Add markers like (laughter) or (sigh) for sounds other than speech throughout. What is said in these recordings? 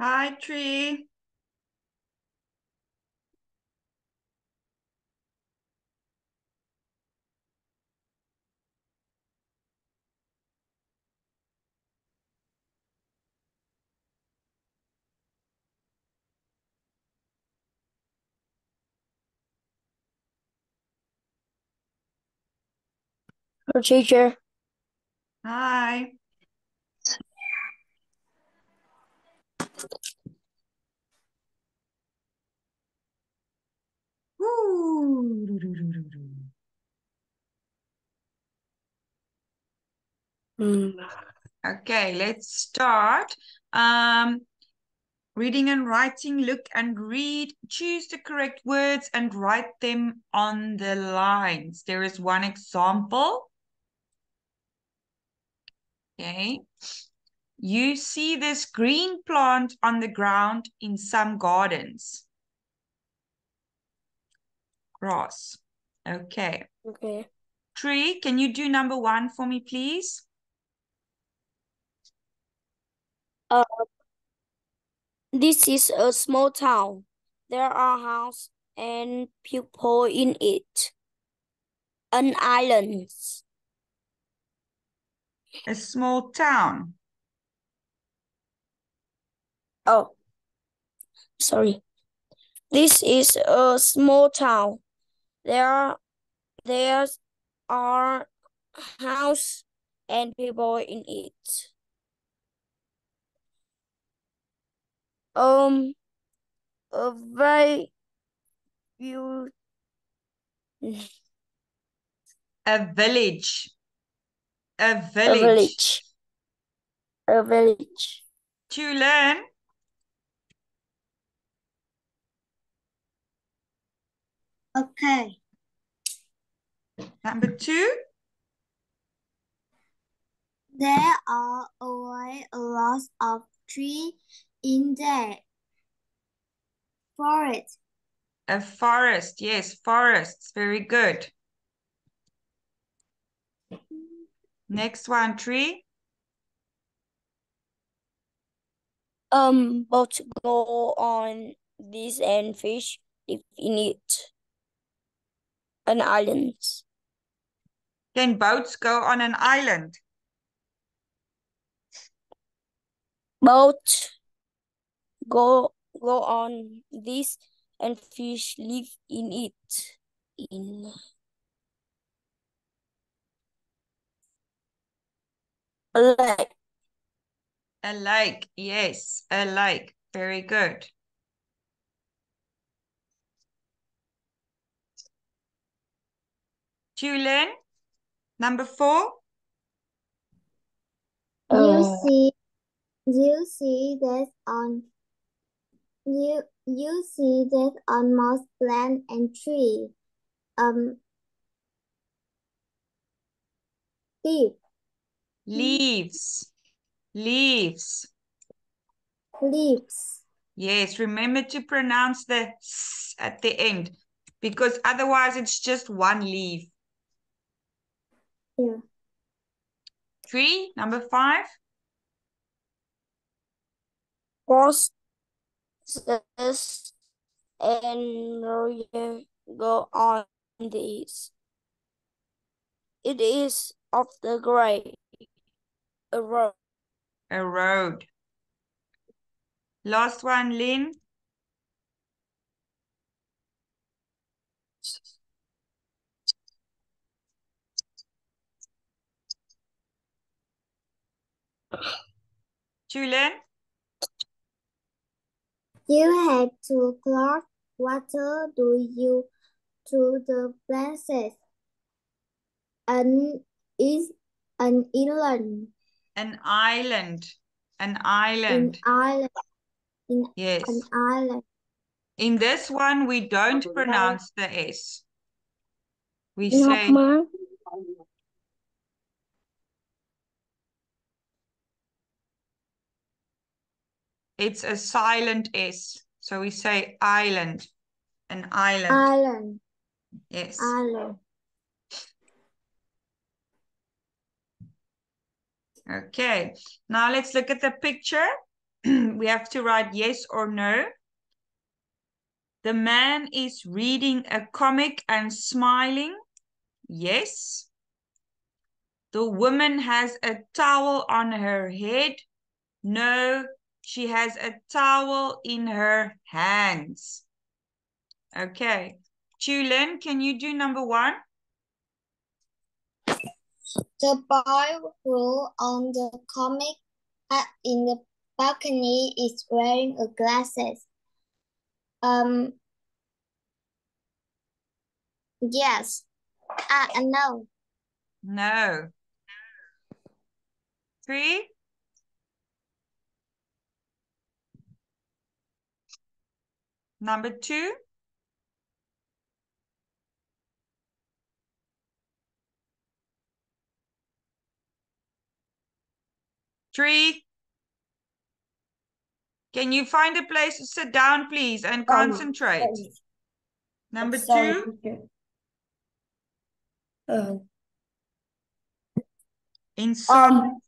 Hi, Tree. Hello, teacher. Hi. Woo. Hmm. Okay, let's start. Um, reading and writing, look and read. Choose the correct words and write them on the lines. There is one example. Okay. You see this green plant on the ground in some gardens. Grass. Okay. Okay. Tree, can you do number one for me, please? Uh, this is a small town. There are houses and people in it. An island. A small town. Oh, sorry. This is a small town. There, there are houses and people in it. Um, a very few. A village. A A village. village. A village. To learn. Okay. Number two. There are always a lot of trees in the forest. A forest. Yes, forests. Very good. Next one, tree. Um, boats go on this and fish live in it. An island. Can boats go on an island? Boat go go on this and fish live in it. In a lake. A lake. Yes, a lake. Very good. Julian. Number four. You Uh, see, you see that on you you see that on most plant and tree. Um, leaf, Leaves. Leaves. leaves. Yes, remember to pronounce the s at the end because otherwise it's just one leaf. Yeah. Three, number five. horses and royal go on this. It is of the gray. A road. A road. Last one, Lynn. Julian. You have to clock water do you to the plants. An is an island. An island. An An island. island. In Yes. an island. In this one, we don't pronounce the S. We Ngọc say it's a silent S. So we say island. An island. Island. Yes. Island. Okay. Now let's look at the picture. (clears throat) we have to write yes or no. The man is reading a comic and smiling. Yes. The woman has a towel on her head. No, she has a towel in her hands. Okay. Chulin, can you do number one? The boy who on the comic in the balcony is wearing a glasses. Um. Yes. Ah, uh, no. No. Three. Number two. Three. Can you find a place to sit down, please, and concentrate? Um, Number two. Uh, inside. Um,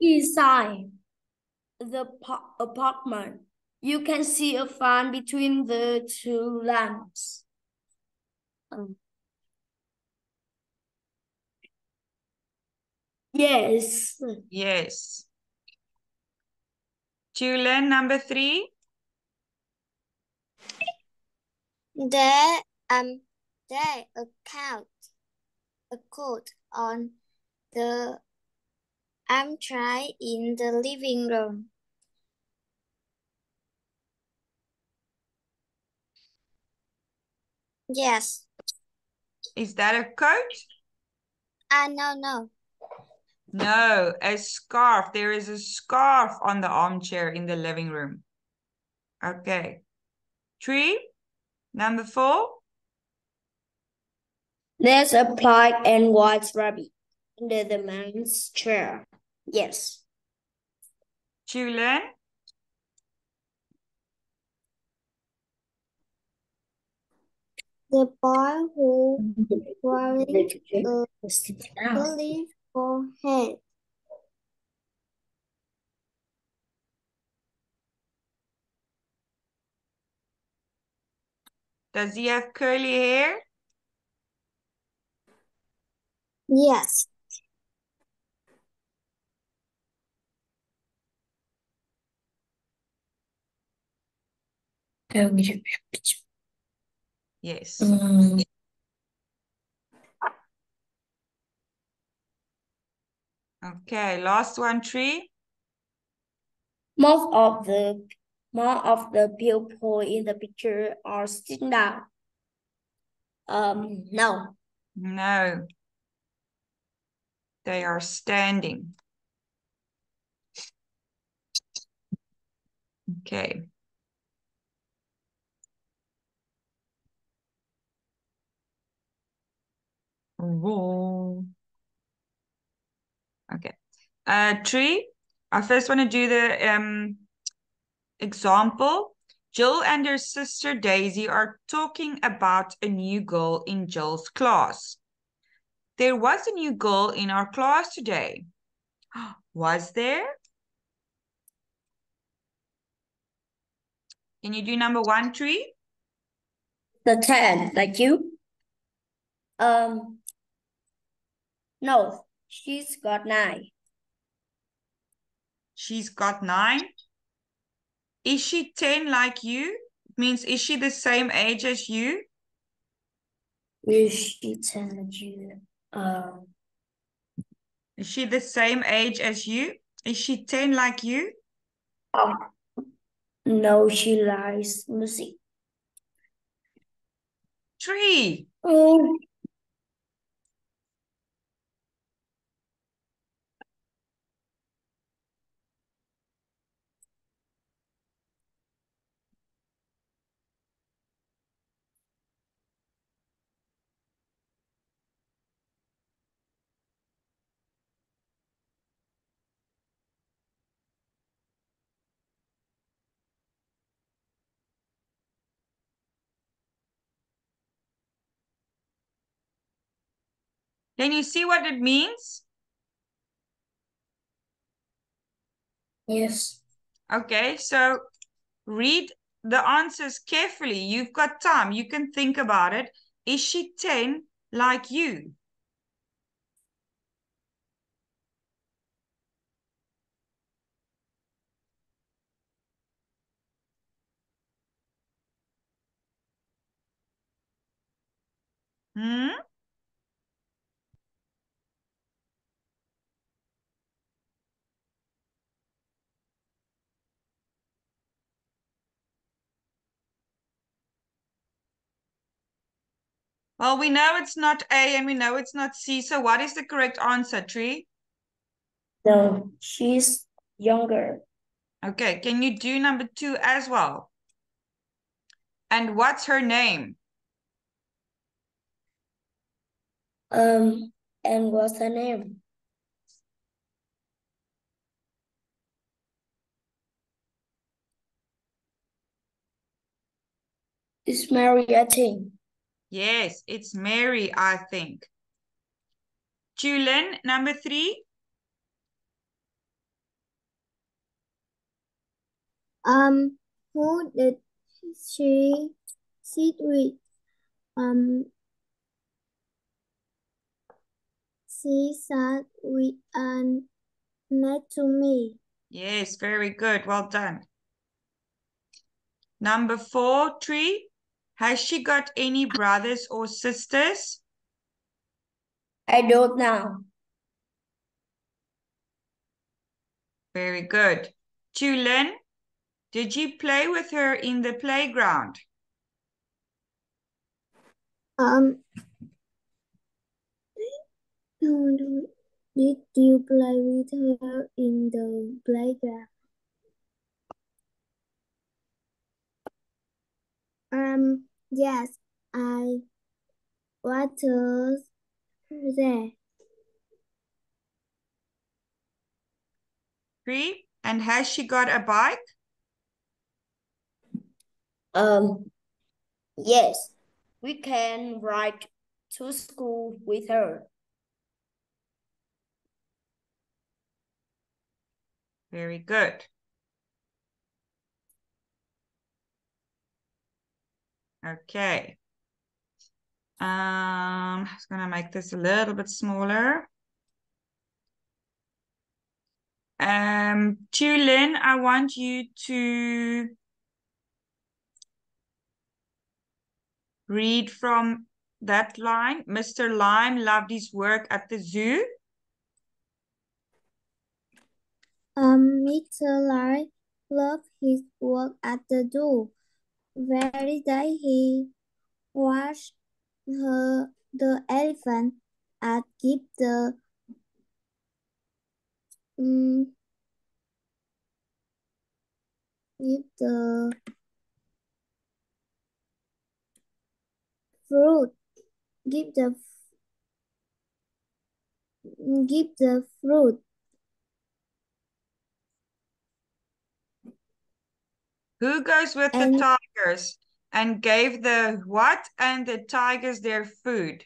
inside the apartment, you can see a fan between the two lamps. Um, yes. Yes. Julian, number three. There, um, there a couch, a coat on the armchair in the living room. Yes. Is that a coat? Ah, uh, no, no. No, a scarf. There is a scarf on the armchair in the living room. Okay. Three. Number four. There's a black and white rabbit under the man's chair. Yes. Julian. The boy who wearing a olive forehead. Does he have curly hair? Yes. Yes. Mm. Okay, last one, tree. Most of the most of the people in the picture are sitting down. Um, no. No. They are standing. Okay. Roll. Okay. Uh, Tree, I first want to do the um, example. Jill and her sister Daisy are talking about a new girl in Jill's class. There was a new girl in our class today. (gasps) Was there? Can you do number one, Tree? The 10, like you? Um, no, She's got nine. She's got nine. Is she 10 like you? Means is she the same age as you? Is she 10 like you? Um, is she the same age as you? Is she 10 like you? Oh, no, she likes music. Tree. Oh. Can you see what it means? Yes. Okay, so read the answers carefully. You've got time. You can think about it. Is she 10 like you? Hmm? Well, we know it's not A and we know it's not C. So what is the correct answer, Tree? No, she's younger. Okay, can you do number two as well? And what's her name? Um, and what's her name? It's think. Yes, it's Mary, I think. Julin, number three. Um, who did she sit with? Um, she sat with and next to me. Yes, very good. Well done. Number four, Tree. Has she got any brothers or sisters? I don't know. Very good. Julin, did you play with her in the playground? Um, did you play with her in the playground? Um, yes, I was there. Tree, and has she got a bike? Um, yes, we can ride to school with her. Very good. Okay. Um, I'm just gonna make this a little bit smaller. Um, Tulin, I want you to read from that line. Mr. Lime loved his work at the zoo. Um, Mr. Lime loved his work at the zoo. Very day he watched her, the elephant and give the um, give the fruit give the give the fruit. Who goes with And- the tigers and gave the what and the tigers their food?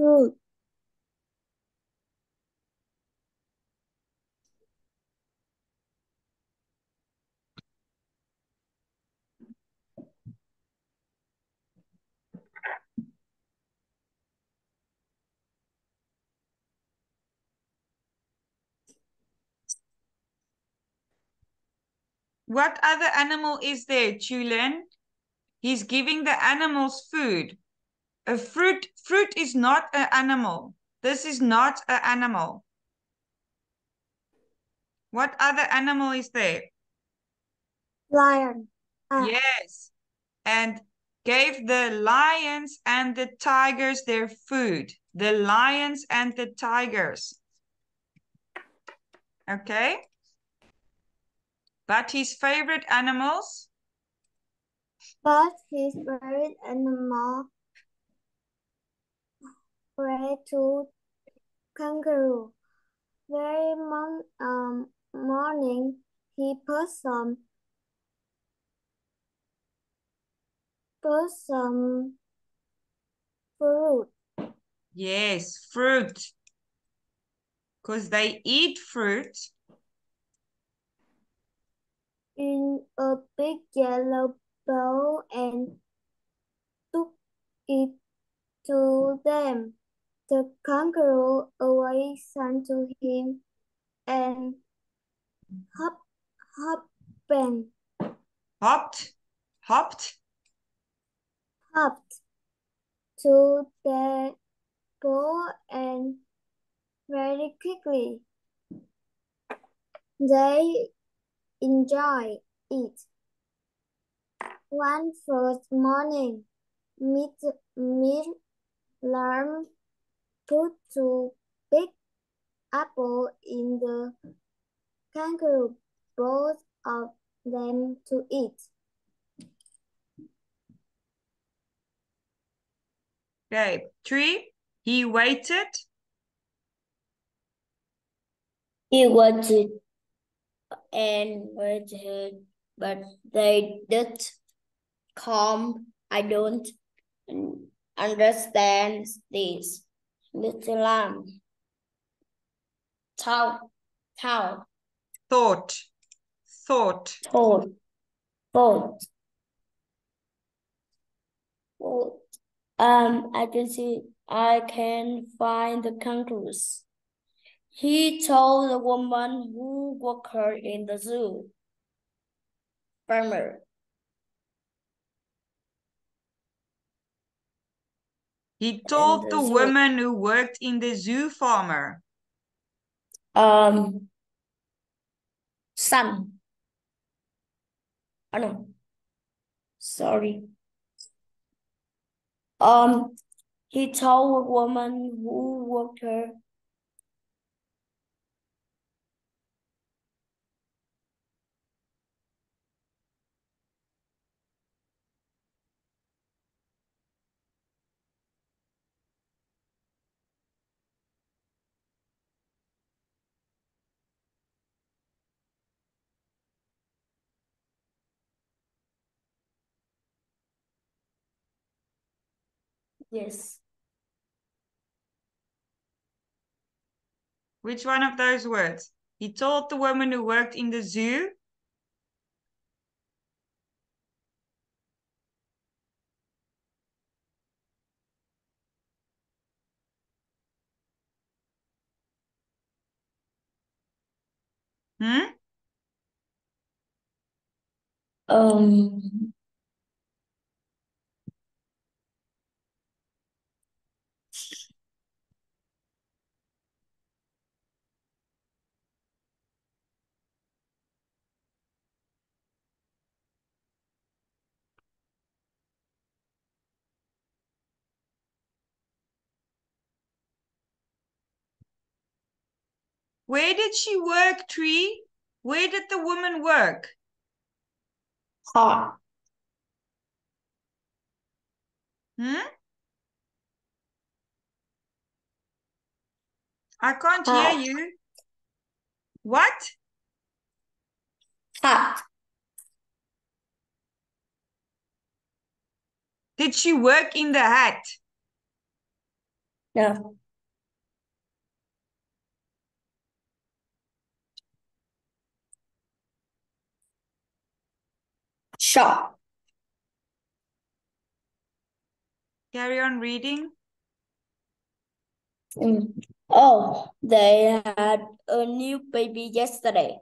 fruit What other animal is there, Tulin? He's giving the animals food. A fruit, fruit is not an animal. This is not an animal. What other animal is there? lion Ah. Yes. And gave the lions and the tigers their food. The lions and the tigers. Okay. But his favorite animals? but his favorite animal were two kangaroo. Very mon um morning he put some put some fruit Yes, fruit. Because they eat fruit. In a big yellow bowl and took it to them. The kangaroo away sang to him and hop, hop, bang, Hopped. Hopped. hopped to the bowl and very quickly they enjoy it. One first morning, Mid Miriam put two big apples in the kangaroo, both of them to eat. Okay. Three. He waited. He waited and waited, but they did come. I don't understand this. Little lamb. Tau, tau, Thought. Thought. Thought. told. Told. Um, I can see, I can find the kangaroos. He told the woman who worked in the zoo. Farmer. He told the the woman who worked in the zoo farmer. Um, son. Oh no. Sorry. Um, he told a woman who worked her. Yes. Which one of those words? He told the woman who worked in the zoo. Hmm? Um, Where did she work, Tree? Where did the woman work? hot. Hmm? I can't Hot. hear you. What? Hot. Did she work in the hat? No. Shop. Carry on reading. Mm. Oh, they had a new baby yesterday.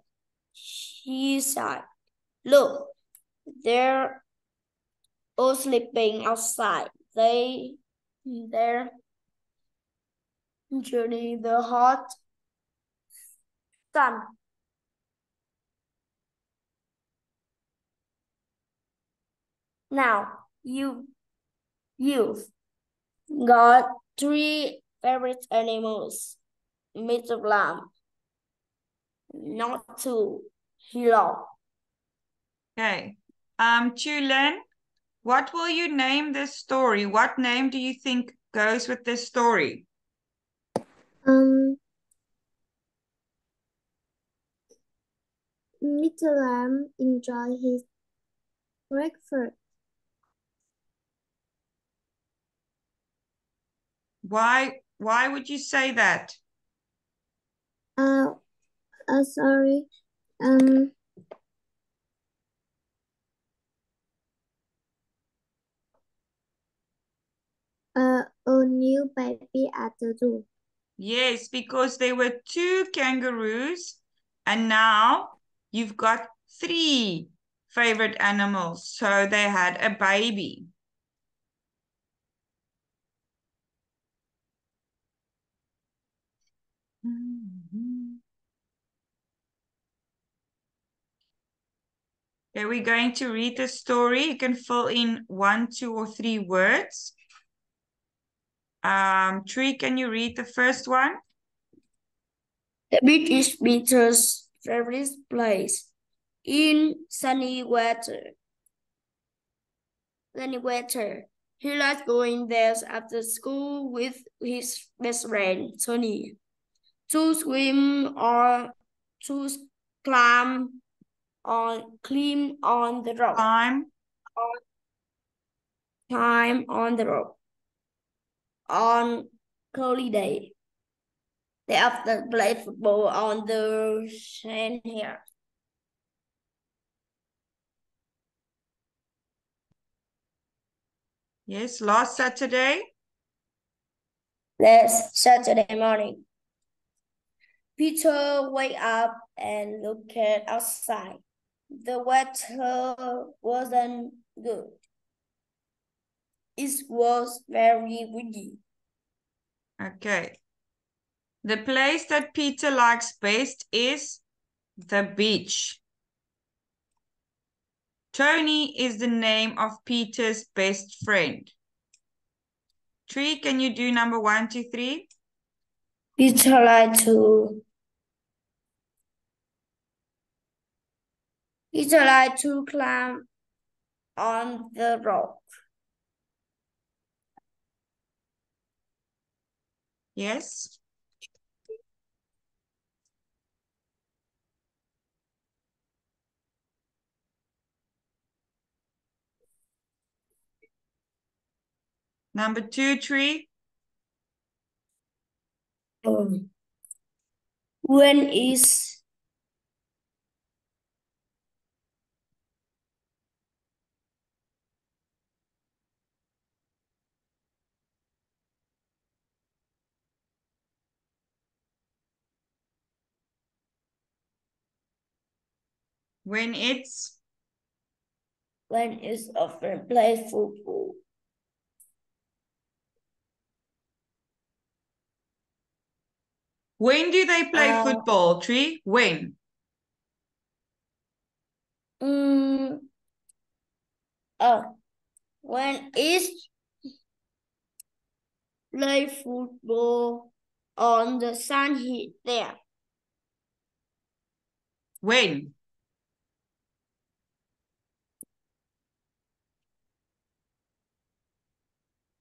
She said, look, they're all sleeping outside. They, they're enjoying the hot sun. Now, you, you've got three favorite animals. Mr. Lamb. Not two. Hello. Okay. Um, Chulin, what will you name this story? What name do you think goes with this story? Um, Mr. Lamb enjoy his breakfast. Why, why would you say that? Uh, uh, sorry. Um, uh, a new baby at the zoo. Yes, because there were two kangaroos and now you've got three favorite animals. So they had a baby. Okay, we're going to read the story. You can fill in one, two, or three words. Um, Tree, can you read the first one? The beach is Peter's favorite place. In sunny weather. Sunny weather. He likes going there after school with his best friend, Tony. To swim or to climb on climb on the rock. Climb. Climb on the rock. On holiday. They often play football on the sand here. Yes, last Saturday. Last Saturday morning. Peter wake up and looked outside. The weather wasn't good. It was very windy. Okay. The place that Peter likes best is the beach. Tony is the name of Peter's best friend. Tree, can you do number one, two, three? Peter liked to Peter liked to climb on the rock. Yes. Number two, Tree. Um, when is When it's when is often play football? when do they play Uh, football, Tree? When? Mm, oh, when is play football on the sun heat there? When?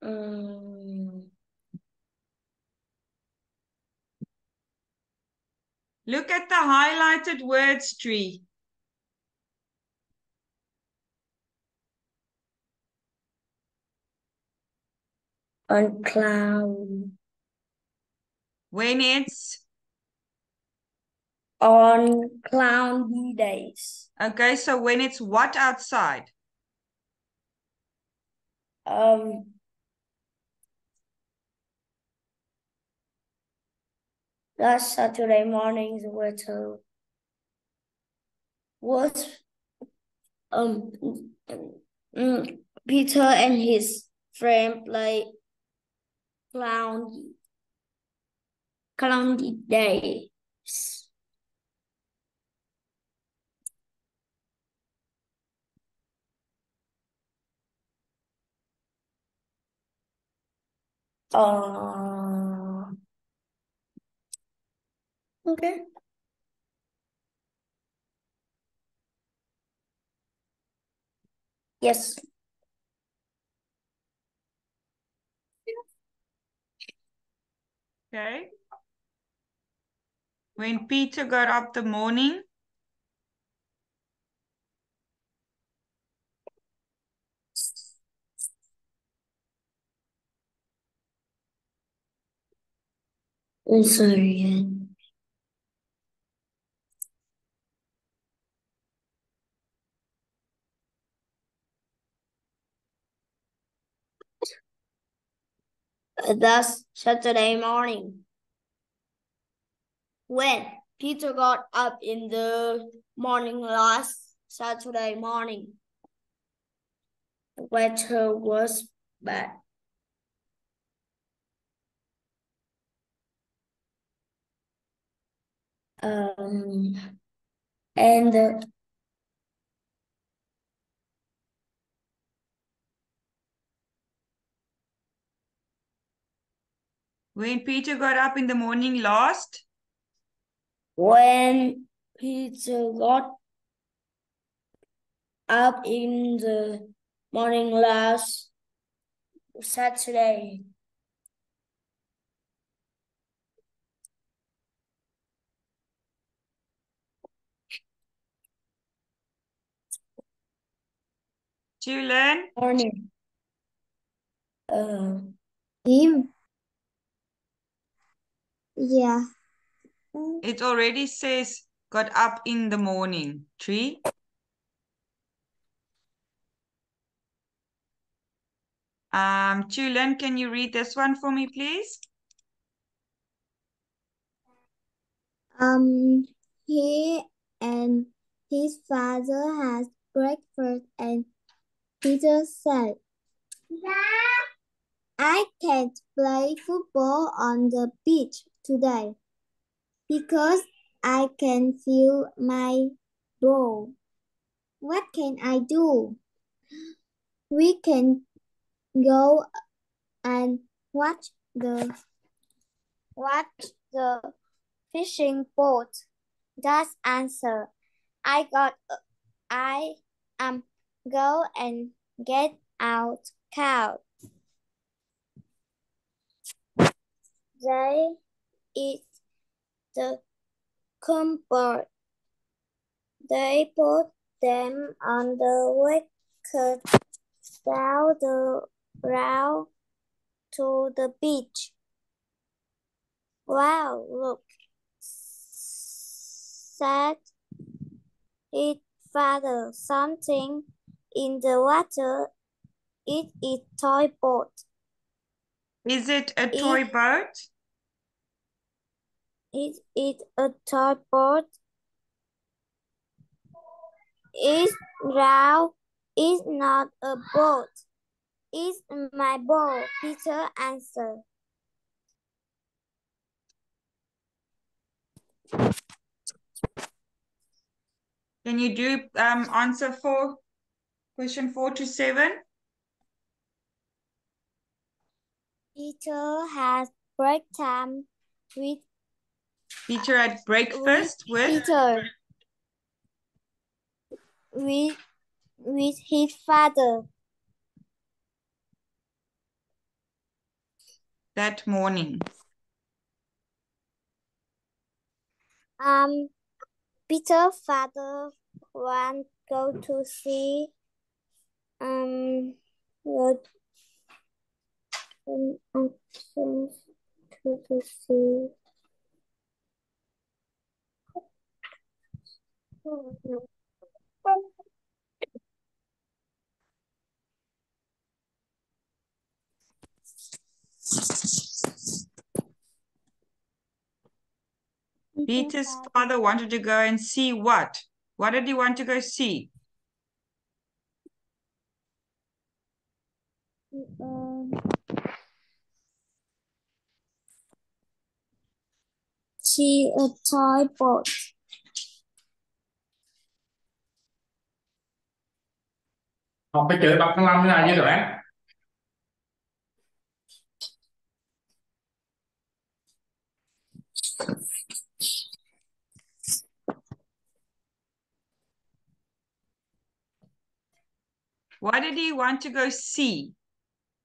Mm, Look at the highlighted words, Tree. on cloud When it's on cloudy days. okay, so when it's what outside? Um, last Saturday morning's weather was um mm, Peter and his friend play cloudy cloudy days. Uh, okay. Yes. Okay. When Peter got up the morning, I'm sorry. That's Saturday morning. When Peter got up in the morning last Saturday morning, the weather was bad. Um, and When Peter got up in the morning last, when Peter got up in the morning last Saturday, Julian, morning, uh, Him. Yeah. it already says got up in the morning. Tree. Um, Julian, can you read this one for me, please? Um, he and his father has breakfast and Peter said, I can't play football on the beach today because I can feel my bow. What can I do? We can go and watch the watch the fishing boat. That's answer. I got I um go and get out cow. They eat the cupboard. They put them on the wicket down the route to the beach. Wow, look, said his father, something in the water. It is toy boat. Is it a It- toy boat? it a toy boat. It's round. It's not a boat. It's my ball, Peter answered. Can you do um answer four, question four to seven? Peter has break time with Peter had breakfast with Peter with with his father. that morning. Um, Peter father want go to see um what um actions to the Peter's father wanted to go and see what? What did he want to go see? um, see a toy boat. Học phải chữ đọc tháng năm thế nào như các bạn What did he want to go see?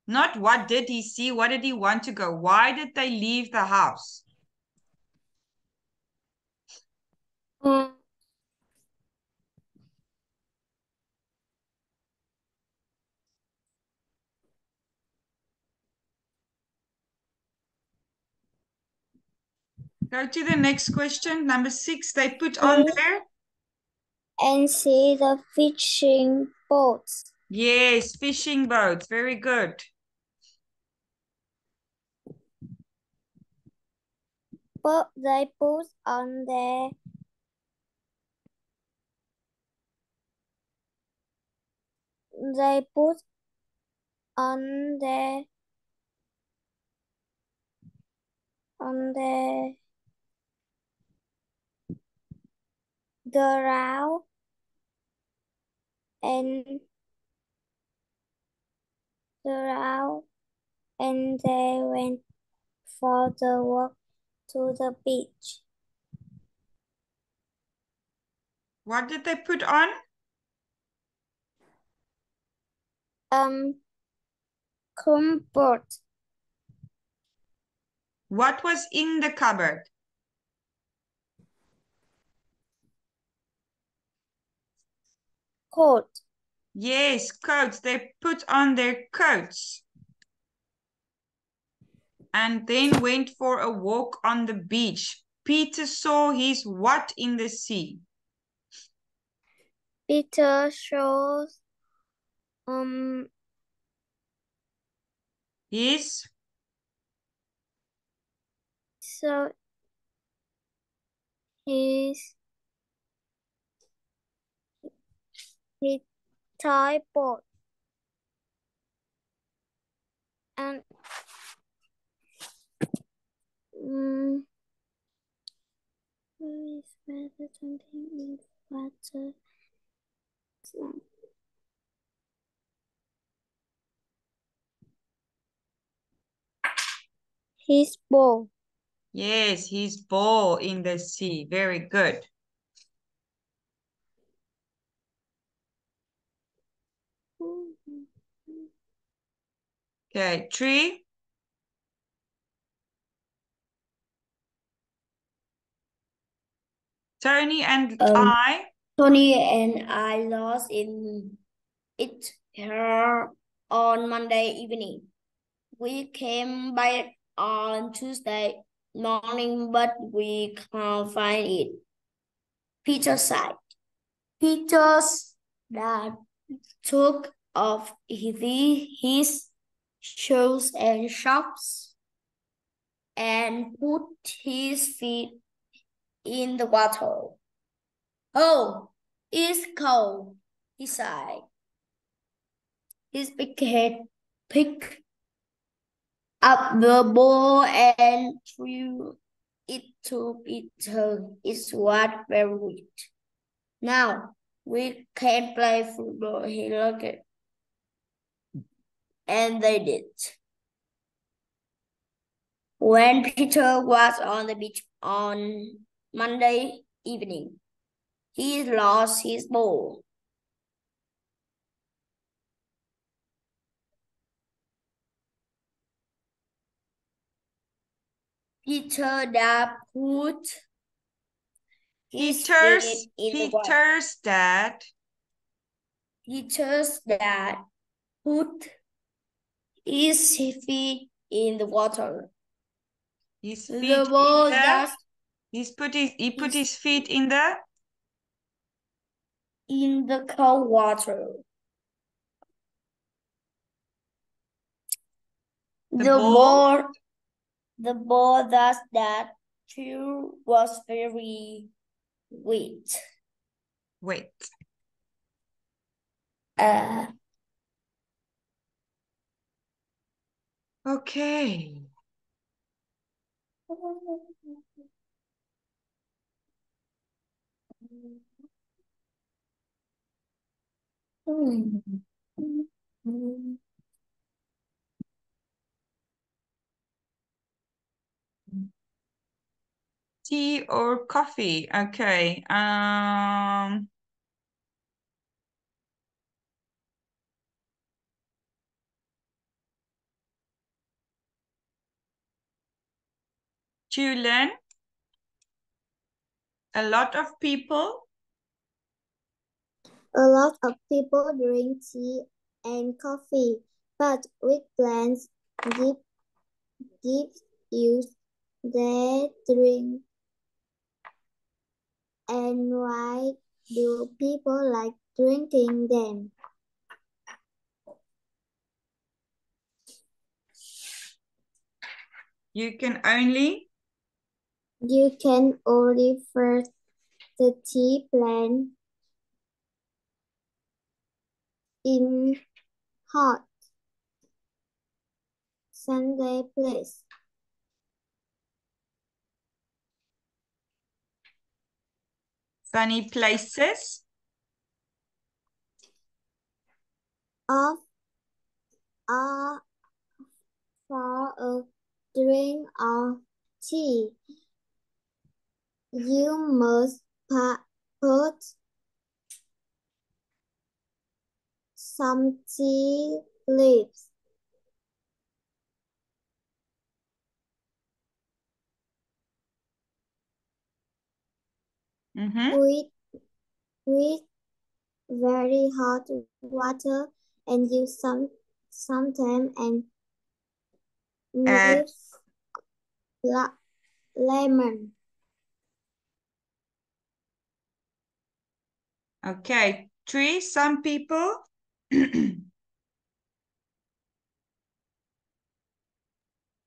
Not what did he see, what did he want to go? Why did they leave the house? Um, Go to the next question. Number six, they put on there. And see the fishing boats. Yes, fishing boats. Very good. But they put on there. they put on their on their ground and ground and they went for the walk to the beach. What did they put on? Um, comfort, What was in the cupboard? Coat, Yes, coats. They put on their coats. And then went for a walk on the beach. Peter saw his what in the sea? Peter shows um His so his his tie boat and um where is where the something in water his bow yes, his ball in the sea. Very good. Okay, Tri. Tony and Um, I. Tony and I lost in it here on Monday evening. We came back on Tuesday morning, but we can't find it. Peter said. Peter's dad took off his, his shoes and shops and put his feet in the water. Oh, it's cold, he sighed. His big head picked up the ball and threw it to Peter. It was very wet. Now we can play football, he looked. And they did. When Peter was on the beach on Monday evening, he lost his ball. Peter that put Peter's, feet in the. Peter's dad. Peter's dad put his feet in the water. His feet The in ball the, just he's put his, he put his- his feet in the, in the cold water. The The, ball? ball, the ball that that too was very wet. wait. Uh, Okay. Tea or coffee? Okay. Um, Julian, a lot of people. A lot of people drink tea and coffee, but with plans give gives you they drink? And why do people like drinking them? You can only You can only first the tea plant in hot Sunday place. sunny places. of a for a drink of tea. You must put some tea leaves Mhm. with with very hot water and use some sometime and la- lemon. Okay, three, some people. (clears throat)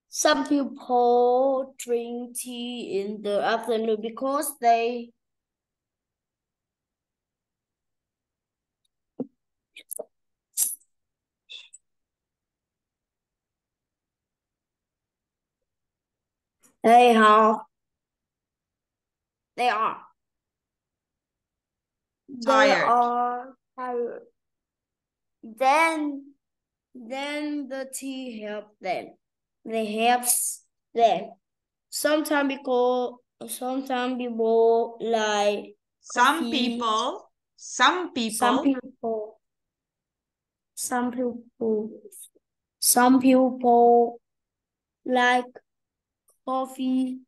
Some people drink tea in the afternoon because they they have they are Tired. are tired. Then then the tea help them. They helps them. Sometimes people sometimes people like Some Coffee. people, some people, some people some people some people like coffee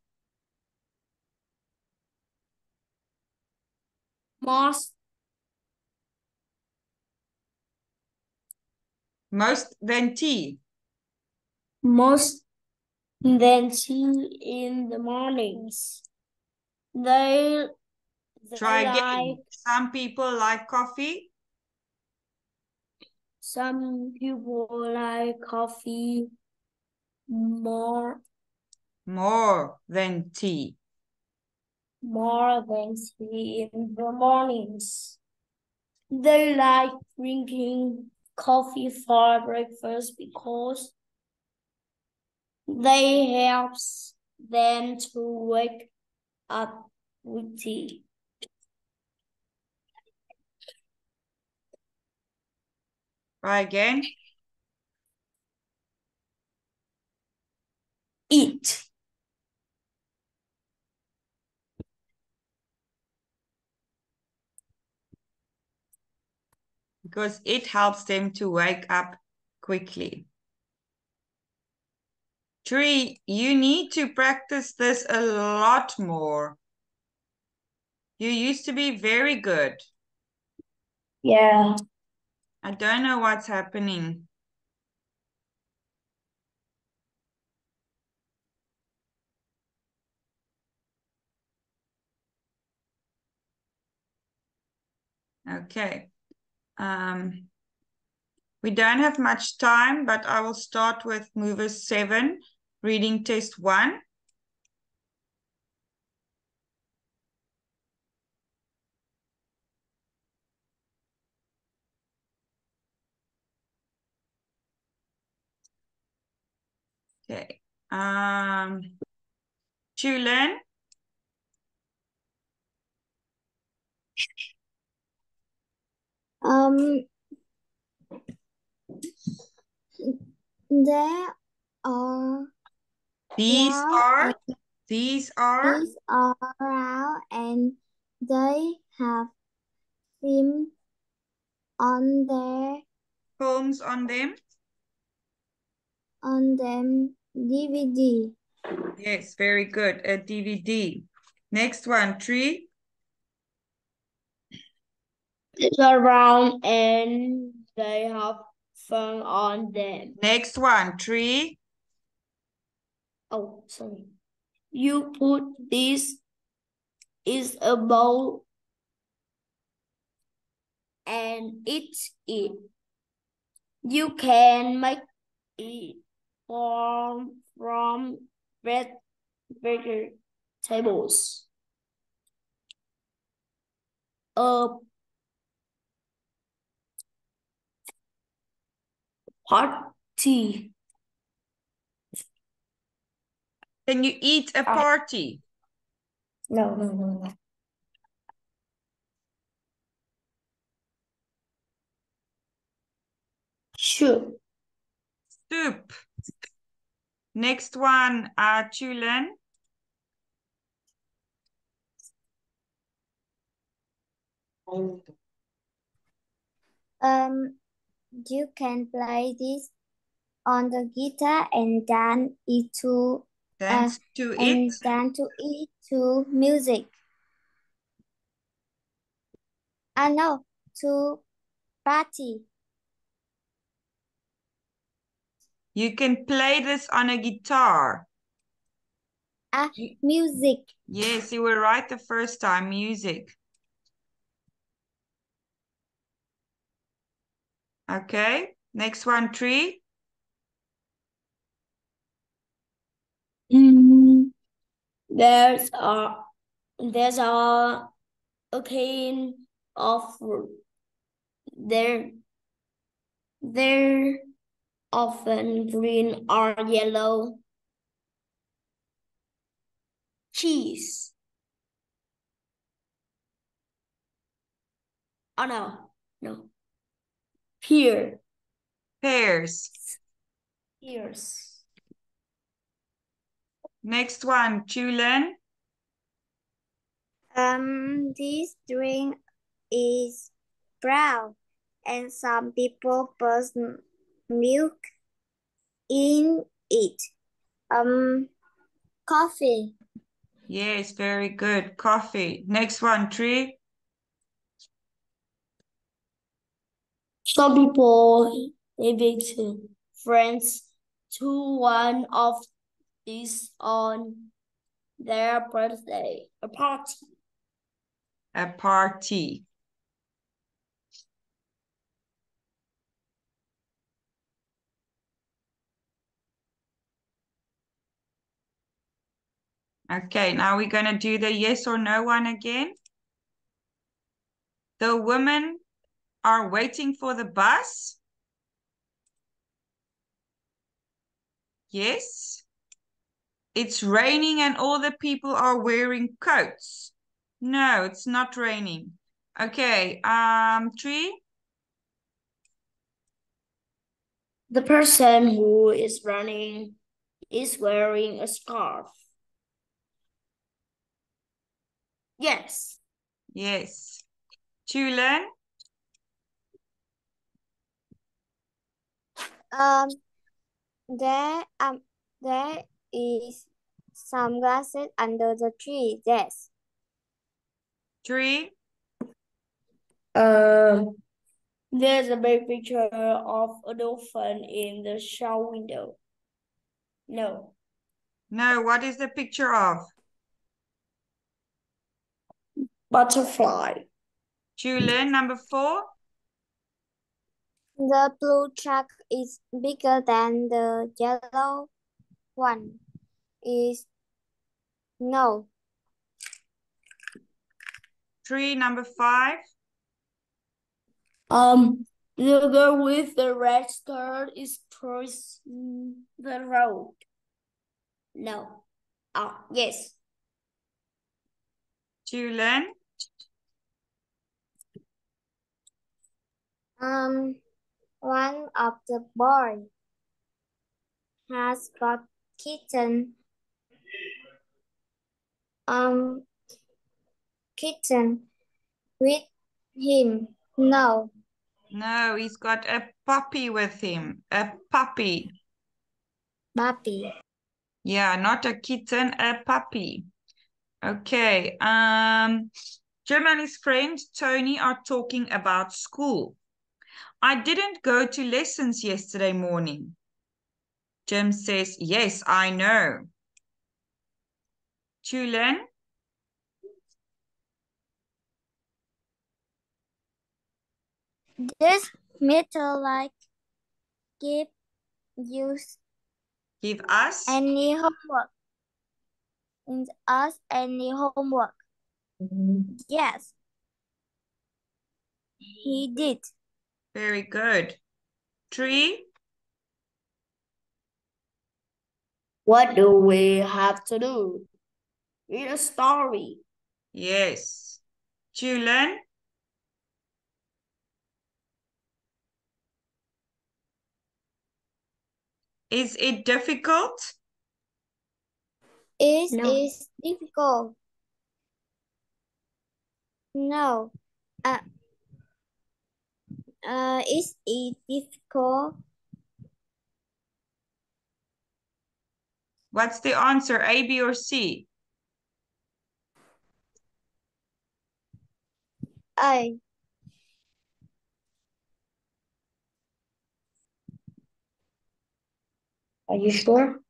most most than tea. most than tea in the mornings they, they Try like again. Some people like coffee. some people like coffee more More than tea. more than tea in the mornings. They like drinking coffee for breakfast because they helps them to wake up with tea. Try again. Eat. Because it helps them to wake up quickly. Tri, you need to practice this a lot more. You used to be very good. Yeah. I don't know what's happening. Okay. Um, we don't have much time, but I will start with movers seven, reading test one. Okay. Um, Tue Linh, Um, there are these are, these are, these are round and they have film on their films on them. on them DVD. Yes, very good. A DVD. Next one, Tri. It's around and they have fun on them. Next one, Tri. Oh, sorry. You put this is a bowl and eat it. You can make it from, from red vegetables. A party. Can you eat a Ah. party? No, no, no, no. Sure. Soup. Next one, uh, Tue Linh. Um, you can play this on the guitar and dance it to Dance to and it. dance to it to music. I know to party. You can play this on a guitar. Ah, music. Yes, you were right the first time, music. Okay, next one, Tri. Mm, there's a there's a a cane of. They're they're often green or yellow. Cheese. Oh no, no. Pear. Pears. Pears. Next one, Tue Linh. Um, this drink is brown, and some people put milk in it. Um, coffee. Yes, very good. Coffee. Next one, Tri. Some people invite friends to one of these on their birthday, a party. A party. Okay, now we're going to do the yes or no one again. The women are waiting for the bus. Yes. It's raining and all the people are wearing coats. No, it's not raining. Okay, um, Tri. The person who is running is wearing a scarf. Yes. Yes. Tue Linh. Um, there um there is some glasses under the tree. Yes. Tri. Um, there's a big picture of a dolphin in the show window. No. No, what is the picture of? Butterfly. Julian, number four. The blue truck is bigger than the yellow one. Is no. Tri, number five. Um, the girl with the red skirt is crossing the road. No. Oh, yes. Tue Linh. Um, one of the boys has got kitten. Um, kitten with him. No. No, he's got a puppy with him. A puppy. Puppy. Yeah, not a kitten, a puppy. Okay. Um, Jim and his friend Tony are talking about school. I didn't go to lessons yesterday morning. Jim says, yes, I know. Tue Linh, This like give you give us. any homework. Is us any homework? Mm-hmm. Yes. He did. Very good. Tri, What do we have to do? Read a story. yes. Tue Linh, is it difficult? It No. is difficult. No. Uh, uh, is it difficult? What's the answer, A, B, or C? I. Are you sure?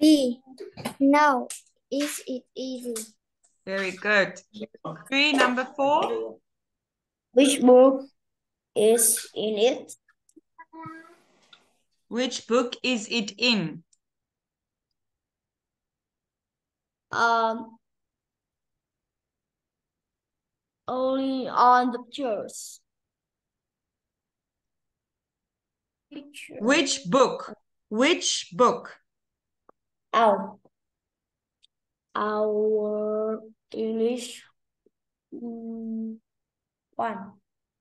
B. No. Is it easy? Very good. Three, number four. Which book is in it? Which book is it in? Um, only on the pictures. Picture. Which book? Which book? Our, our English mm, one.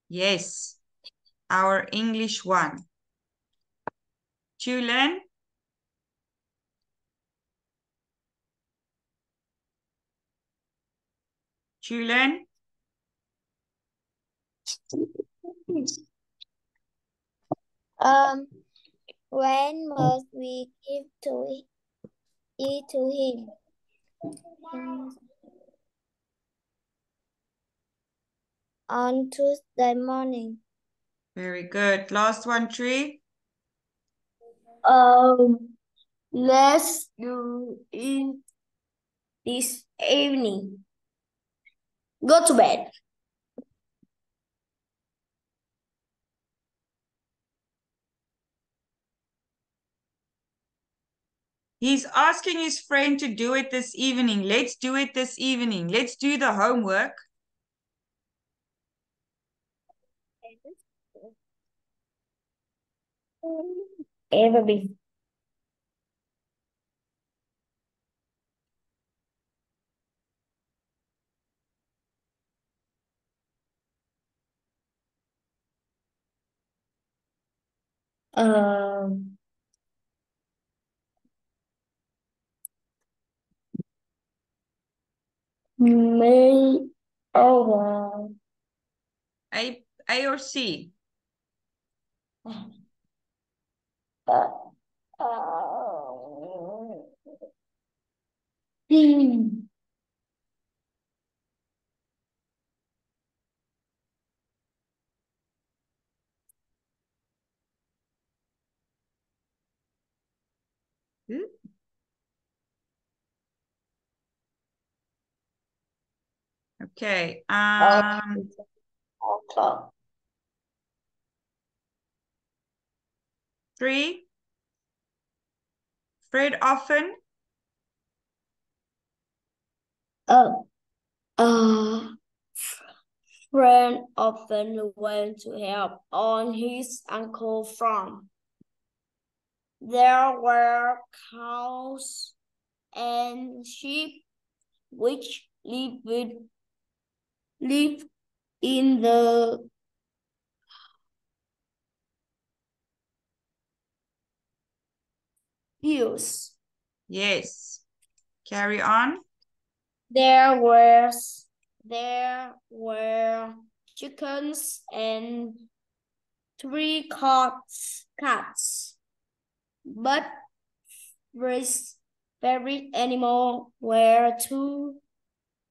Yes, our English one. Tue Linh, Chulen, Um, when must we give to it, to him? Um, On Tuesday morning. very good. Last one, Tri. Um, let's do it this evening. Go to bed. He's asking his friend to do it this evening. Let's do it this evening. Let's do the homework. Ever be. Um. May over. A, A or C? Uh, uh, hmm. Okay. Um, three. Fred often Uh, uh, friend often went to help on his uncle farm. There were cows and sheep which lived lived in the hills. Yes. Carry on. There was there were chickens and three cats. cats. But his favorite animal were two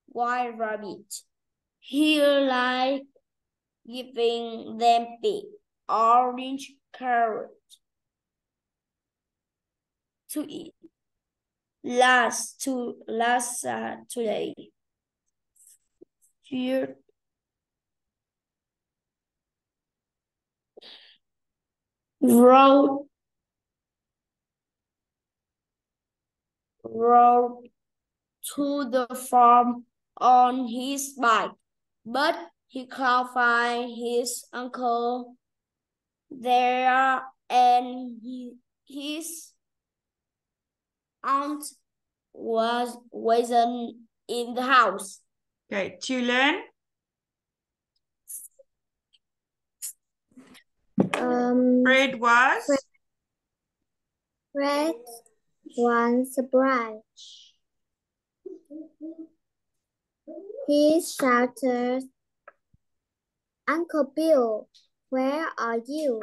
white rabbits. He liked giving them big orange carrots to eat. Last to last uh, today. Rode rode to the farm on his bike, but he can't find his uncle there and he, his aunt was wasn't in the house. Okay, Tue Linh. Um, Fred was. Fred. Fred was surprised. He shouted, Uncle Bill, where are you?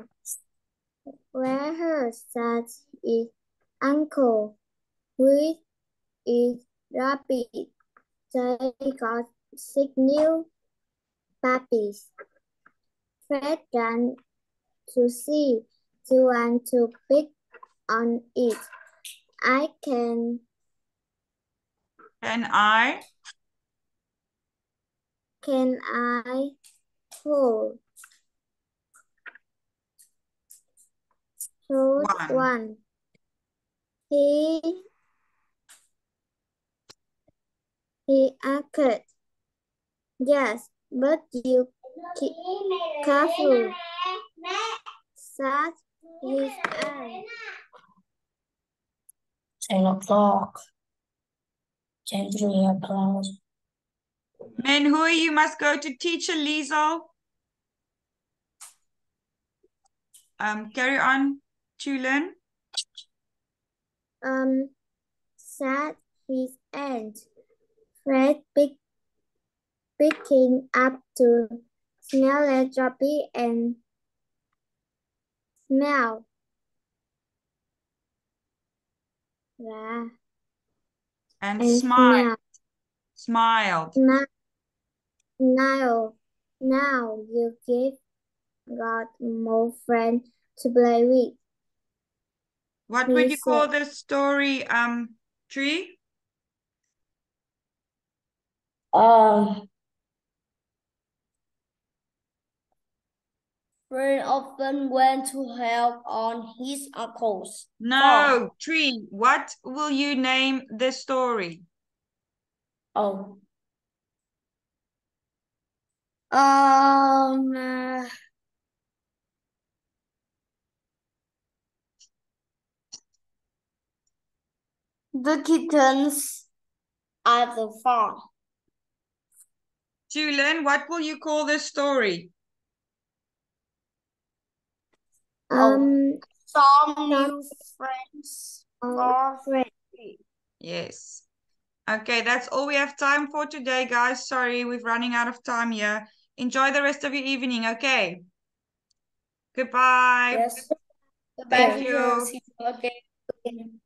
Where her said his uncle, with is rabbit. They got six new puppies. Fred ran to see to want to pick on it. I can. Can I? Can I hold? Hold One. one. He he asked. Yes, but you keep careful. Said his aunt. Ten o'clock. Ten three o'clock. Men Hui, you must go to teacher Liesel. Um, carry on, Tue Linh. Um, said his aunt. Fred pick, picking up to smell a droppy and smell. Yeah, And, and smile. smell. Smiled. Now, now, now you give God more friends to play with. What would He you call said- the story, um, Tri? Um, Fred often went to help on his uncle's No, Tri. What will you name the story? Oh. Um. uh, the kittens at the farm. Tue Linh, what will you call the story? Oh. Um, Some new friends our for friend. Yes. Okay, that's all we have time for today, guys. Sorry, we're running out of time here. Enjoy the rest of your evening, okay? Goodbye. Yes. Thank you. See you again.